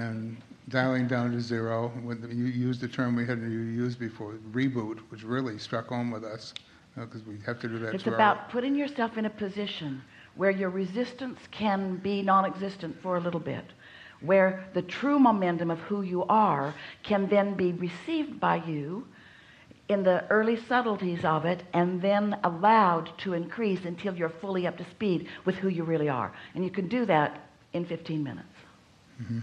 and dialing down to zero. When you used the term we hadn't used before, reboot, which really struck home with us because we have to do that It's about our- about putting yourself in a position where your resistance can be non existent for a little bit, where the true momentum of who you are can then be received by you in the early subtleties of it and then allowed to increase until you're fully up to speed with who you really are. And you can do that in 15 minutes. Mm-hmm.